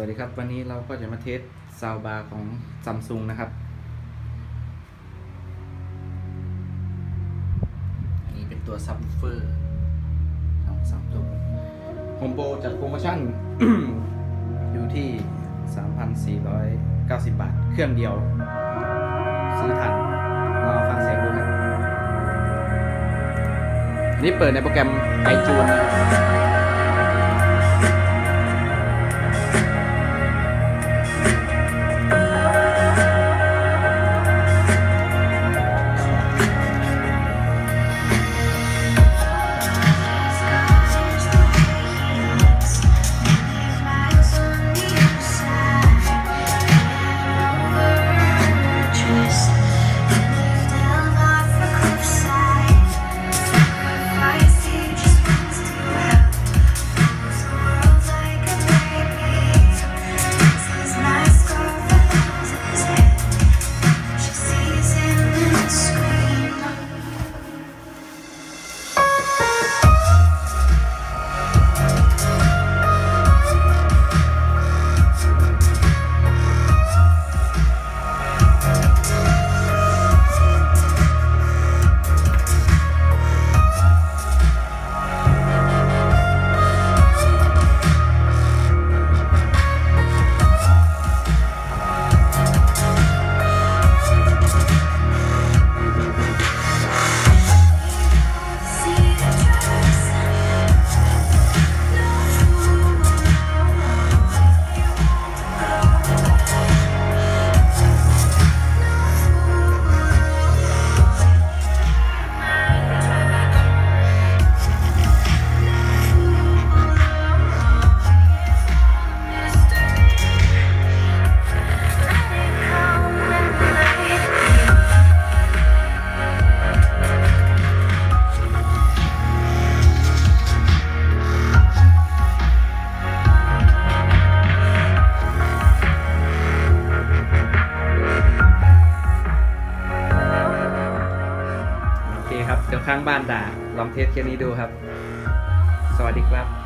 สวัสดีครับวันนี้เราก็จะมา test soundbar ของซัมซุงนะครับ อันนี้เป็นตัวซับเฟอร์ของซัมซุงโฮมโปรจัดโปรโมชั่น อยู่ที่ 3,490 บาท เครื่องเดียว ซื้อทันลองฟังเสียงดูครับ อันนี้เปิดในโปรแกรมไอจูนนะครับ ข้างบ้านด่าลองเทสแค่นี้ดูครับ สวัสดีครับ